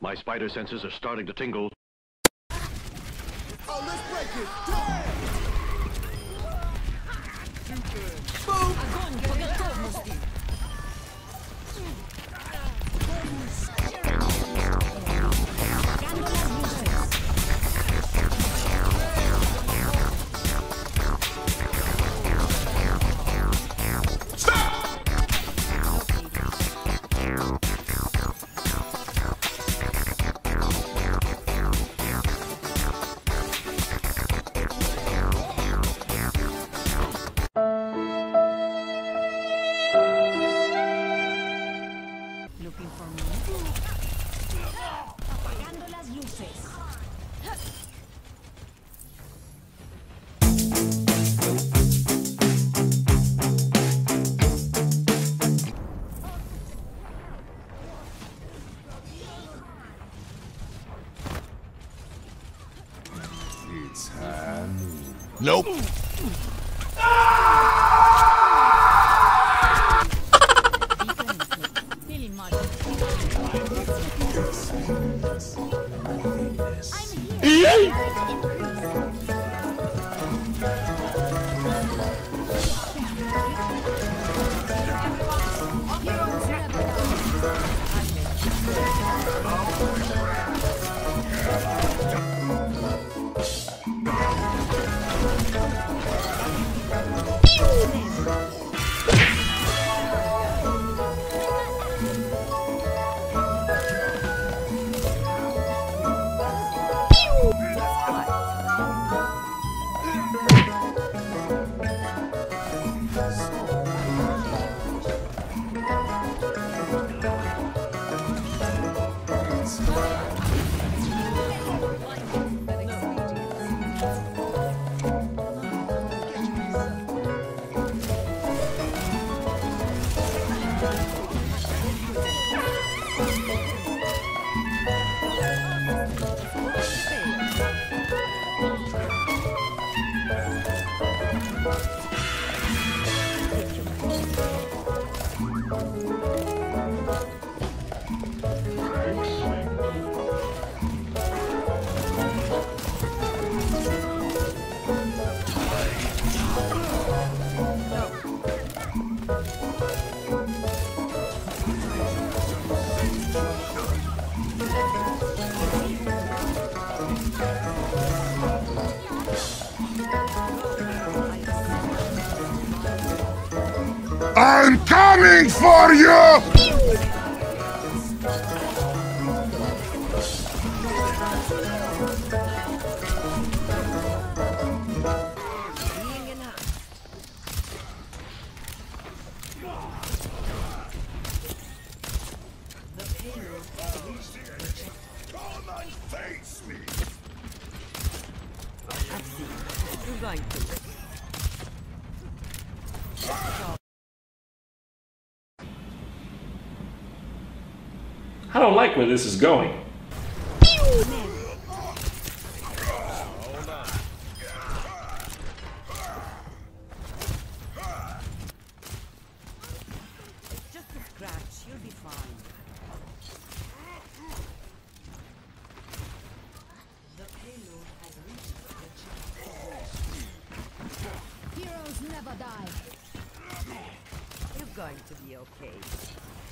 My spider senses are starting to tingle. Oh, Nope. Thanks. I'm coming for you! Come and face me! You're going to. Don't like where this is going. You're going to be okay.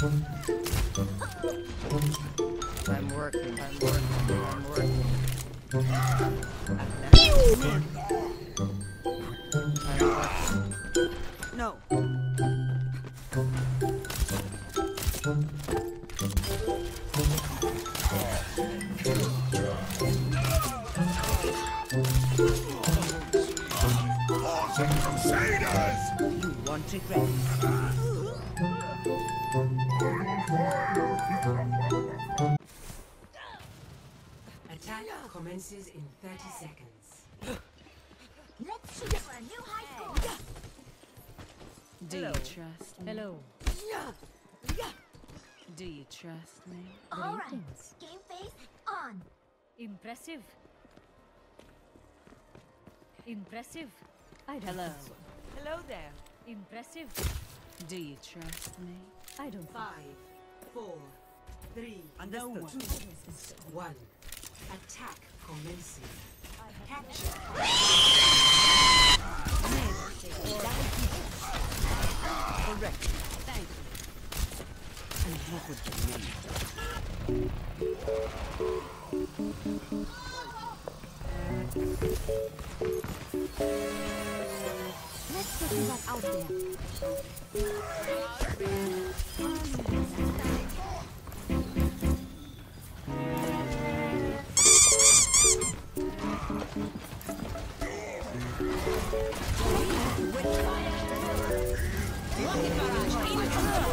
I'm working, I'm working, I'm working. I'm. No. From Saders! You want regret. Commences in 30 seconds. Let's shoot for a new high score. Do you trust me? Hello. Do you trust me? All right. Game face on. Impressive. Impressive. I don't Hello. think. Hello there. Impressive. Do you trust me? I don't think Five, four, three, Understood. two, one. Attack commencing. Capture. Correct. Thank you. And what would you need? Let's get you back out there.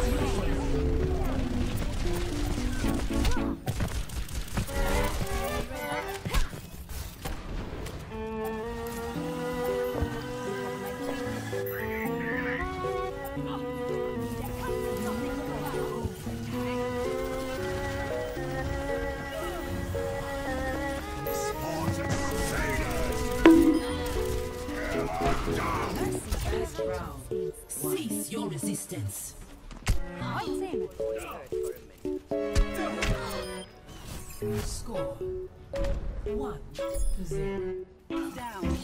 Pausing Cease your resistance. Score. One to zero. Down.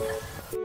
Let's